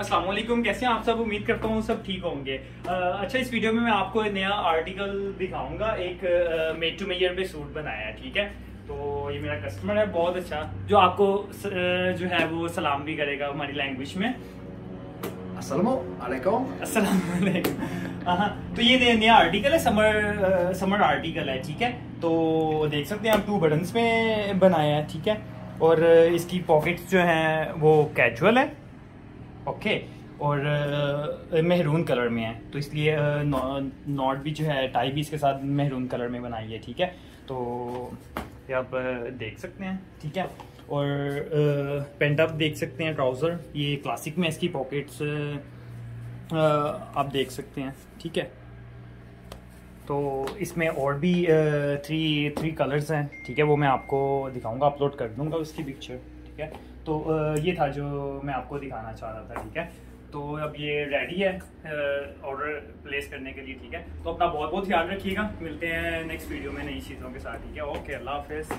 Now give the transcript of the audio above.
वालेकुम कैसे हैं आप सब? उम्मीद करता हूँ सब ठीक होंगे। अच्छा इस वीडियो में मैं आपको एक नया आर्टिकल दिखाऊँगा एक मेड टू मेयर पे सूट बनाया है ठीक है? तो ये मेरा कस्टमर है बहुत अच्छा जो आपको स- जो है वो सलाम भी करेगा हमारी लैंग्वेज में। अस्सलाम हाँ तो ये नया- नया आर्टिकल है समर समर आर्टिकल है ठीक है? तो देख सकते हैं आप टू बटन्स में बनाया है ठीक है? और इसकी पॉकेट्स जो हैं वो कैजुअल है। ओके। और मेहरून कलर में है। तो इसलिए नॉट भी जो है, टाई भी इसके साथ मेहरून कलर में बनाई है, ठीक है? तो ये आप देख सकते हैं, ठीक है? और पेंट आप देख सकते हैं, ट्राउज़र। ये क्लासिक में इसकी पॉकेट्स आप देख सकते हैं, ठीक है? तो इसमें और भी थ्री थ्री कलर्स हैं, ठीक है? वो मैं आपको दिखाऊँगा अपलोड कर दूँगा उसकी पिक्चर ठीक है? तो ये था जो मैं आपको दिखाना चाह रहा था, ठीक है? तो अब ये रेडी है ऑर्डर प्लेस करने के लिए, ठीक है? तो अपना बहुत बहुत ख्याल रखिएगा। मिलते हैं नेक्स्ट वीडियो में नई चीज़ों के साथ, ठीक है? ओके अल्लाह हाफिज़।